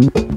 Mm-hmm.